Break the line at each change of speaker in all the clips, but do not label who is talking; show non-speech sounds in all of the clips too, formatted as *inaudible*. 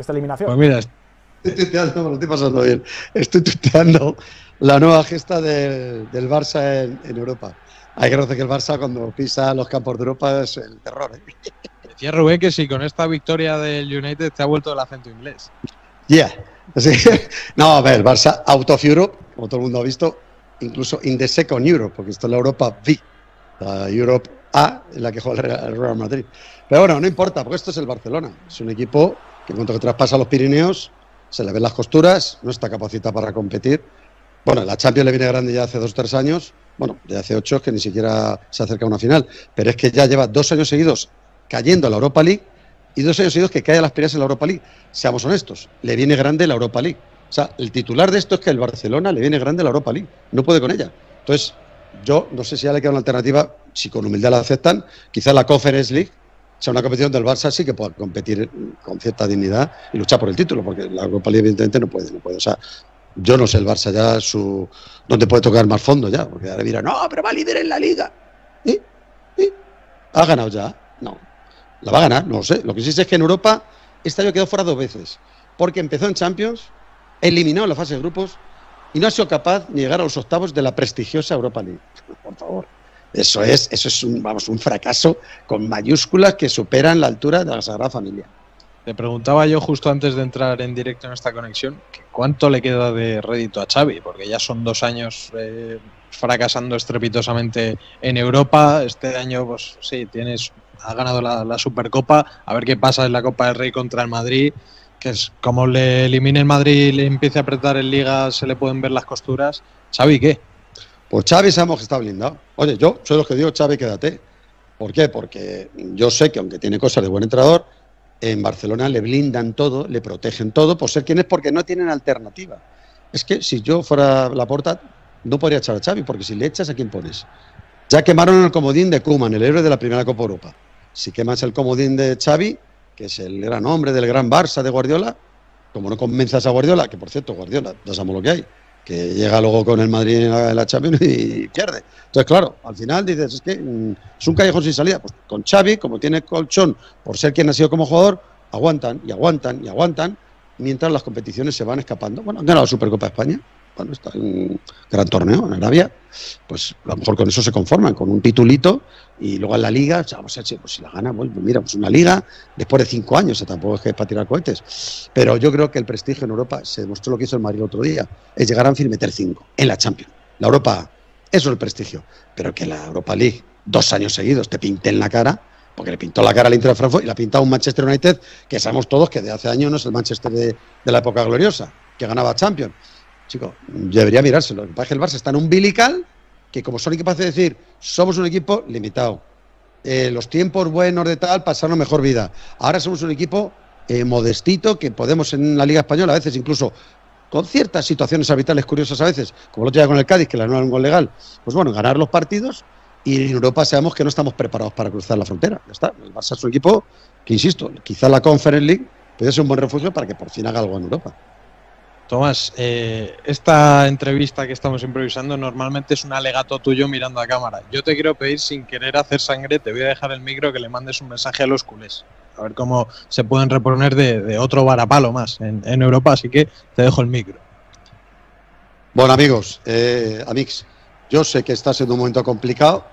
esta eliminación.
Pues mira,
estoy tuteando, me lo estoy pasando bien. Estoy tuteando la nueva gesta del, Barça en, Europa. Hay que reconocer que el Barça cuando pisa los campos de Europa es el terror. ¿eh?
Decía Rubén que si con esta victoria del United te ha vuelto el acento inglés.
Yeah. *laughs* no, a ver, el Barça out of Europe, como todo el mundo ha visto, incluso in the second Europe, porque esto es la Europa B, la Europe A, en la que juega el Real Madrid. Pero bueno, no importa, porque esto es el Barcelona. Es un equipo en cuanto que traspasa los Pirineos, se le ven las costuras, no está capacitado para competir. Bueno, la Champions le viene grande ya hace dos o tres años, bueno, ya hace ocho que ni siquiera se acerca a una final, pero es que ya lleva dos años seguidos cayendo a la Europa League y dos años seguidos que cae a las primeras en la Europa League. Seamos honestos, le viene grande la Europa League. O sea, el titular de esto es que el Barcelona le viene grande la Europa League, no puede con ella. Entonces, yo no sé si ya le queda una alternativa, si con humildad la aceptan, quizás la Conference League sea una competición del Barça sí que pueda competir con cierta dignidad y luchar por el título, porque la Europa League evidentemente no puede, no puede. O sea, yo no sé el Barça ya su dónde puede tocar más fondo ya, porque ahora dirá, no, pero va líder en la liga. ¿Y? ¿Y? ¿Ha ganado ya? No. ¿La va a ganar? No lo sé. Lo que sí sé es que en Europa este año quedó fuera dos veces, porque empezó en Champions eliminado en la fase de grupos y no ha sido capaz de llegar a los octavos de la prestigiosa Europa League. Por favor. Eso es, eso es un, vamos, un fracaso con mayúsculas que superan la altura de la Sagrada Familia.
Te preguntaba yo justo antes de entrar en directo en esta conexión, ¿cuánto le queda de rédito a Xavi? Porque ya son dos años eh, fracasando estrepitosamente en Europa. Este año, pues sí, tienes, ha ganado la, Supercopa. A ver qué pasa en la Copa del Rey contra el Madrid que es como le elimine el Madrid y le empiece a apretar en Liga, se le pueden ver las costuras. Xavi, ¿qué?
Pues Xavi sabemos que está blindado. Oye, yo soy los que digo, Xavi, quédate. ¿Por qué? Porque yo sé que aunque tiene cosas de buen entrenador, en Barcelona le blindan todo, le protegen todo por ser quien es, porque no tienen alternativa. Es que si yo fuera la porta, no podría echar a Xavi, porque si le echas, ¿a quién pones? Ya quemaron el comodín de Kuman, el héroe de la primera Copa Europa. Si quemas el comodín de Xavi, que es el gran hombre del gran Barça de Guardiola, como no convenzas a Guardiola, que por cierto, Guardiola, ya sabemos lo que hay, que llega luego con el Madrid en la, Champions y pierde. Entonces, claro, al final dices, es que mm, es un callejón sin salida. Pues con Xavi, como tiene colchón por ser quien ha sido como jugador, aguantan y aguantan y aguantan mientras las competiciones se van escapando. Bueno, han ganado la Supercopa de España, bueno, está en un gran torneo en Arabia, pues a lo mejor con eso se conforman, con un titulito y luego en la liga, vamos a pues si la gana, pues mira, pues una liga después de cinco años, tampoco es que es para tirar cohetes. Pero yo creo que el prestigio en Europa se demostró lo que hizo el Madrid otro día, es llegar a Anfield meter cinco en la Champions. La Europa, eso es el prestigio. Pero que la Europa League, dos años seguidos, te pinte en la cara, porque le pintó la cara al Inter de Frankfurt y la ha pintado un Manchester United que sabemos todos que de hace años no es el Manchester de la época gloriosa, que ganaba Champions. Chicos, debería mirárselo. Lo que el Barça está en un umbilical que como son incapaces de decir, somos un equipo limitado. Eh, los tiempos buenos de tal pasaron mejor vida. Ahora somos un equipo eh, modestito que podemos en la Liga Española a veces incluso con ciertas situaciones arbitrales curiosas a veces, como lo tenía con el Cádiz, que le era un gol legal, pues bueno, ganar los partidos y en Europa sabemos que no estamos preparados para cruzar la frontera. Ya está. El Barça es un equipo que, insisto, quizá la Conference League puede ser un buen refugio para que por fin haga algo en Europa.
Tomás, eh, esta entrevista que estamos improvisando normalmente es un alegato tuyo mirando a cámara. Yo te quiero pedir, sin querer hacer sangre, te voy a dejar el micro que le mandes un mensaje a los culés. A ver cómo se pueden reponer de, otro varapalo más en, Europa. Así que te dejo el micro.
Bueno, amigos, eh, Amix, yo sé que está siendo un momento complicado.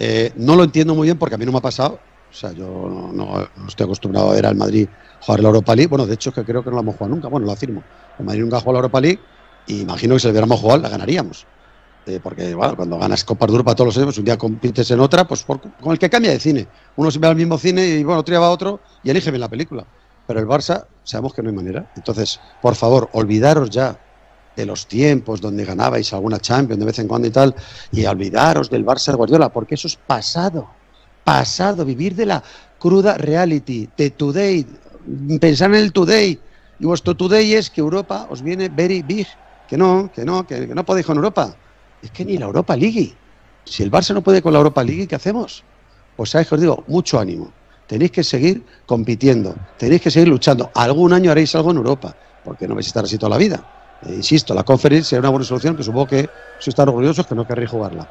Eh, no lo entiendo muy bien porque a mí no me ha pasado. O sea, yo no, estoy acostumbrado a ver al Madrid jugar la Europa League. Bueno, de hecho, es que creo que no la hemos jugado nunca. Bueno, lo afirmo. El Madrid nunca ha jugado la Europa League y imagino que si la hubiéramos jugado la ganaríamos. Eh, porque bueno, cuando ganas Copa de Europa todos los años, pues un día compites en otra, pues con el que cambia de cine. Uno se ve al mismo cine y bueno, otro va a otro y elige bien la película. Pero el Barça, sabemos que no hay manera. Entonces, por favor, olvidaros ya de los tiempos donde ganabais alguna Champions de vez en cuando y tal, y olvidaros del Barça Guardiola, porque eso es pasado. Pasado, vivir de la cruda reality, de today, pensar en el today. Y vuestro today es que Europa os viene very big. Que no, que no, que, no podéis con Europa. Es que ni la Europa League. Si el Barça no puede con la Europa League, ¿qué hacemos? Pues sabéis que os digo, mucho ánimo. Tenéis que seguir compitiendo, tenéis que seguir luchando. Algún año haréis algo en Europa, porque no vais a estar así toda la vida. Eh, insisto, la conferencia será una buena solución, que supongo que si están orgullosos que no querréis jugarla.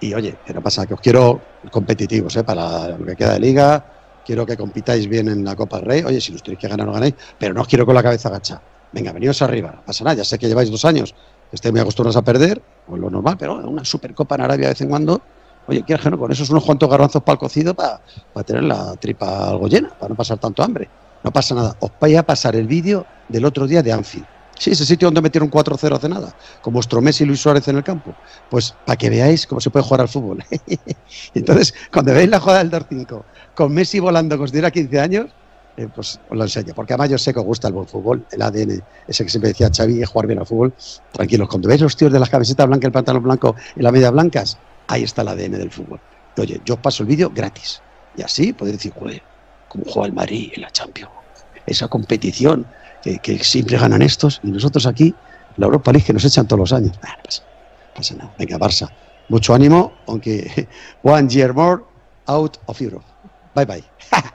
Y oye, ¿qué no pasa? Que os quiero competitivos, ¿eh? Para lo que queda de liga, quiero que compitáis bien en la Copa del Rey. Oye, si los tenéis que ganar, no ganéis, pero no os quiero con la cabeza agachada. Venga, venidos arriba, no pasa nada, ya sé que lleváis dos años, estéis muy acostumbrados a perder, pues lo normal, pero una Supercopa en Arabia de vez en cuando, oye, quieres que no, con esos unos cuantos garbanzos para el cocido para tener la tripa algo llena, para no pasar tanto hambre. No pasa nada, os vais a pasar el vídeo del otro día de Anfield. Sí, ese sitio donde metieron 4-0 hace nada, con vuestro Messi y Luis Suárez en el campo. Pues para que veáis cómo se puede jugar al fútbol. *laughs* Entonces, cuando veáis la jugada del 5 con Messi volando que os diera 15 años, eh, pues os lo enseño. Porque además yo sé que os gusta el buen fútbol, el ADN, ese que siempre decía Xavi, jugar bien al fútbol. Tranquilos, cuando veis los tíos de las camisetas blancas, el pantalón blanco y la media blancas, ahí está el ADN del fútbol. oye, yo paso el vídeo gratis. Y así podéis decir, joder, cómo juega el Madrid en la Champions. Esa competición que, siempre ganan estos y nosotros aquí, la Europa League, que nos echan todos los años. no pasa, pasa nada. Venga, Barça. Mucho ánimo, aunque *laughs* one year more out of Europe. Bye bye. *laughs*